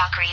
Chakri.